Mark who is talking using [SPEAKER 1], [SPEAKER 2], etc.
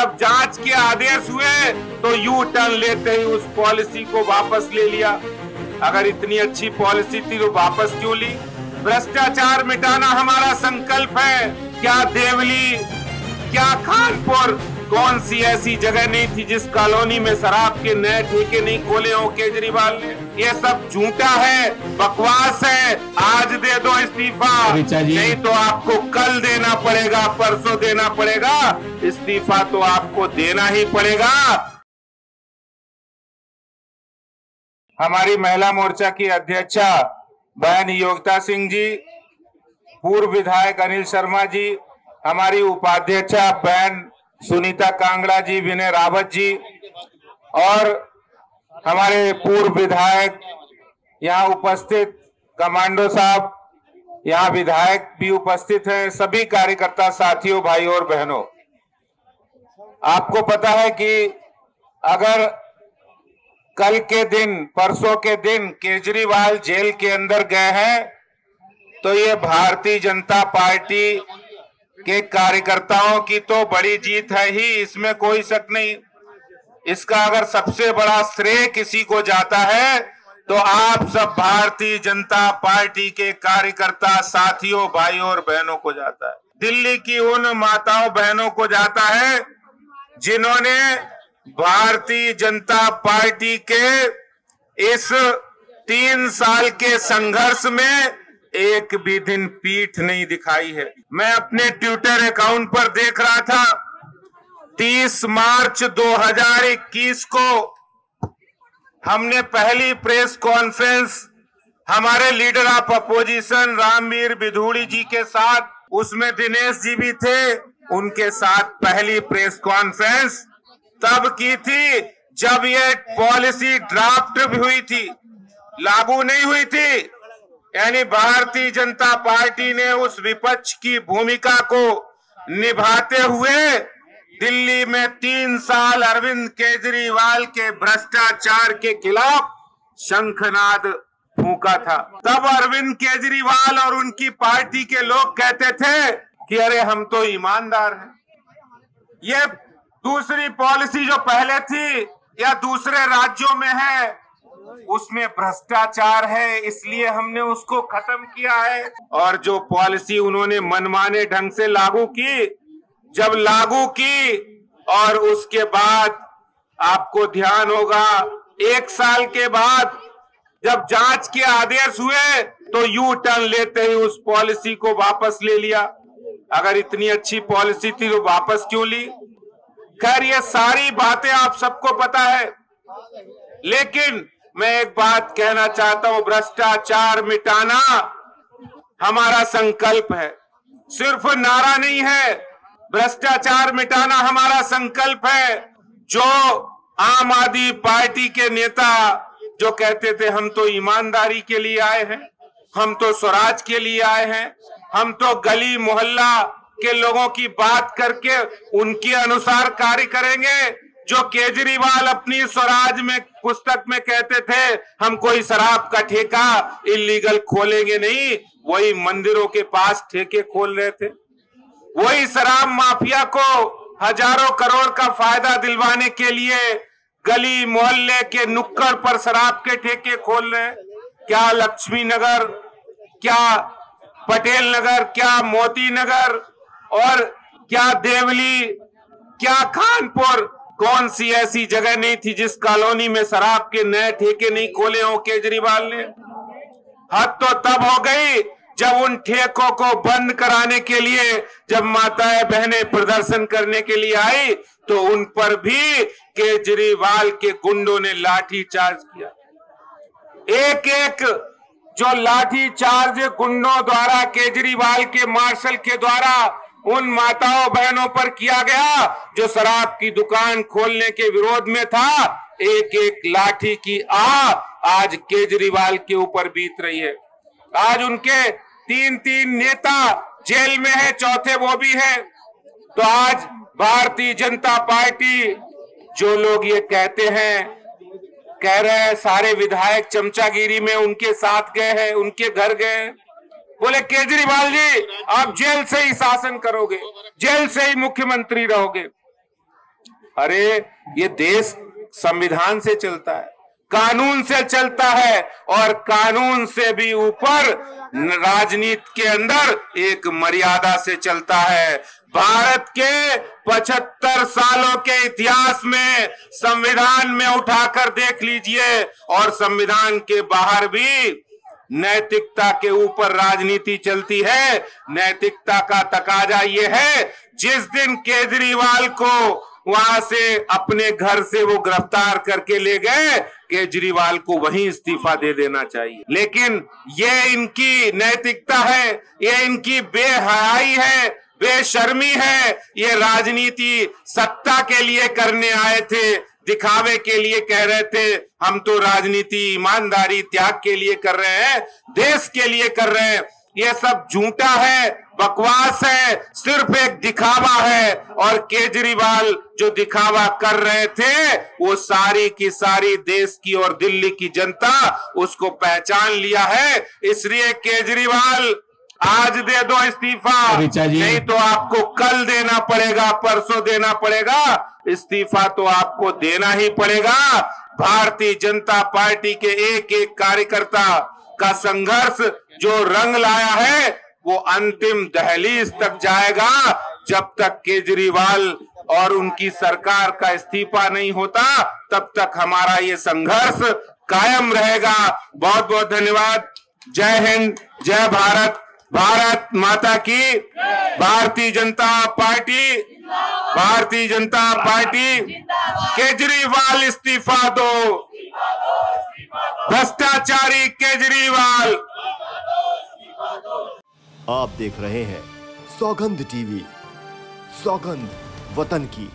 [SPEAKER 1] जब जाँच के आदेश हुए तो यू टर्न लेते ही उस पॉलिसी को वापस ले लिया। अगर इतनी अच्छी पॉलिसी थी तो वापस क्यों ली? भ्रष्टाचार मिटाना हमारा संकल्प है। क्या देवली क्या खानपुर कौन सी ऐसी जगह नहीं थी जिस कॉलोनी में शराब के नए ठेके नहीं खोले हो केजरीवाल ने? ये सब झूठा है बकवास है। आज दे दो इस्तीफा नहीं तो आपको कल देना पड़ेगा, परसों देना पड़ेगा, इस्तीफा तो आपको देना ही पड़ेगा। हमारी महिला मोर्चा की अध्यक्षा बहन योगिता सिंह जी, पूर्व विधायक अनिल शर्मा जी, हमारी उपाध्यक्षा बहन सुनीता कांगड़ा जी, विनय रावत जी, और हमारे पूर्व विधायक यहाँ उपस्थित कमांडो साहब यहाँ विधायक भी उपस्थित हैं, सभी कार्यकर्ता साथियों भाई और बहनों। आपको पता है कि अगर कल के दिन, परसों के दिन केजरीवाल जेल के अंदर गए हैं तो ये भारतीय जनता पार्टी के कार्यकर्ताओं की तो बड़ी जीत है ही, इसमें कोई शक नहीं। इसका अगर सबसे बड़ा श्रेय किसी को जाता है तो आप सब भारतीय जनता पार्टी के कार्यकर्ता साथियों, भाइयों और बहनों को जाता है। दिल्ली की उन माताओं, बहनों को जाता है जिन्होंने भारतीय जनता पार्टी के इस तीन साल के संघर्ष में एक भी दिन पीठ नहीं दिखाई है। मैं अपने ट्विटर अकाउंट पर देख रहा था 30 मार्च 2021 को हमने पहली प्रेस कॉन्फ्रेंस हमारे leader of opposition Ramvir Bidhuri ji के साथ, उसमें दिनेश जी भी थे, उनके साथ पहली प्रेस कॉन्फ्रेंस तब की थी, जब ये पॉलिसी ड्राफ्ट भी हुई थी। लागू नहीं हुई थी। यानी भारतीय जनता पार्टी ने उस विपक्ष की भूमिका को निभाते हुए दिल्ली में तीन साल अरविंद केजरीवाल के भ्रष्टाचार के खिलाफ शंखनाद फूका था। तब अरविंद केजरीवाल और उनकी पार्टी के लोग कहते थे कि अरे हम तो ईमानदार हैं। ये दूसरी पॉलिसी जो पहले थी या दूसरे राज्यों में है, उसमें भ्रष्टाचार है, इसलिए हमने उसको खत्म किया है। और जो पॉलिसी उन्होंने मनमाने ढंग से लागू की जब लागू की और उसके बाद आपको ध्यान होगा, एक साल के बाद जब जाँच के आदेश हुए तो यू टर्न लेते ही उस पॉलिसी को वापस ले लिया। अगर इतनी अच्छी पॉलिसी थी तो वापस क्यों ली? खैर, ये सारी बातें आप सबको पता है। लेकिन मैं एक बात कहना चाहता हूँ, भ्रष्टाचार मिटाना हमारा संकल्प है। सिर्फ़ नारा नहीं है भ्रष्टाचार मिटाना हमारा संकल्प है। जो आम आदमी पार्टी के नेता जो कहते थे, हम तो ईमानदारी के लिए आए हैं, हम तो स्वराज के लिए आए हैं, हम तो गली मोहल्ला के लोगों की बात करके उनके अनुसार कार्य करेंगे। जो केजरीवाल अपनी स्वराज में पुस्तक में कहते थे, हम कोई शराब का ठेका इलीगल खोलेंगे नहीं, वही मंदिरों के पास ठेके खोल रहे थे। वही शराब माफिया को हज़ारों करोड़ का फ़ायदा दिलवाने के लिए गली मोहल्ले के नुक्कड़ पर शराब के ठेके खोल रहे क्या लक्ष्मी नगर, क्या पटेल नगर, क्या मोती नगर, और क्या देवली, क्या खानपुर? कौन सी ऐसी जगह नहीं थी जिस कॉलोनी में शराब के नए ठेके नहीं खोले हो? केजरीवाल ने। हद तो तब हो गई जब उन ठेकों को बंद कराने के लिए, जब माताएँ बहनें प्रदर्शन करने के लिए आई तो उन पर भी केजरीवाल के गुंडों ने लाठी चार्ज किया। एक एक जो लाठी चार्ज गुंडों द्वारा, केजरीवाल के मार्शल के द्वारा, उन माताओं बहनों पर किया गया, जो शराब की दुकान खोलने के विरोध में था एक एक लाठी की आ आज केजरीवाल के ऊपर बीत रही है। आज उनके तीन तीन नेता जेल में है, चौथे वो भी है। तो आज भारतीय जनता पार्टी जो लोग ये कहते हैं, कह रहे हैं, सारे विधायक चमचागिरी में उनके साथ गए हैं, उनके घर गए बोले, केजरीवाल जी, आप जेल से ही शासन करोगे, जेल से ही मुख्यमंत्री रहोगे। अरे, ये देश संविधान से चलता है। कानून से चलता है और कानून से भी ऊपर राजनीति के अंदर एक मर्यादा से चलता है। भारत के 75 सालों के इतिहास में संविधान में उठाकर देख लीजिए और संविधान के बाहर भी नैतिकता के ऊपर राजनीति चलती है। नैतिकता का तकाजा ये है, जिस दिन केजरीवाल को वहाँ से अपने घर से वो गिरफ़्तार करके ले गए केजरीवाल को वहीं इस्तीफा दे देना चाहिए। लेकिन ये इनकी नैतिकता है, ये इनकी बेहयाई है, बेशर्मी है, ये राजनीति सत्ता के लिए करने आए थे, दिखावे के लिए कह रहे थे, हम तो राजनीति ईमानदारी, त्याग के लिए कर रहे हैं, देश के लिए कर रहे हैं। ये सब झूठा है बकवास है सिर्फ़ एक दिखावा है। और केजरीवाल जो दिखावा कर रहे थे वो सारी की सारी देश की और दिल्ली की जनता उसको पहचान लिया है। इसलिए केजरीवाल आज दे दो इस्तीफा नहीं तो आपको कल देना पड़ेगा परसों देना पड़ेगा। इस्तीफा तो आपको देना ही पड़ेगा। भारतीय जनता पार्टी के एक एक कार्यकर्ता का संघर्ष जो रंग लाया है, वो अंतिम दहलीज तक जाएगा जब तक केजरीवाल और उनकी सरकार का इस्तीफा नहीं होता, तब तक हमारा ये संघर्ष कायम रहेगा। बहुत बहुत धन्यवाद। जय हिंद, जय भारत। भारत माता की। भारतीय जनता पार्टी। भारतीय जनता पार्टी। केजरीवाल इस्तीफा दो। भ्रष्टाचारी केजरीवाल।
[SPEAKER 2] आप देख रहे हैं सौगंध टीवी सौगंध वतन की।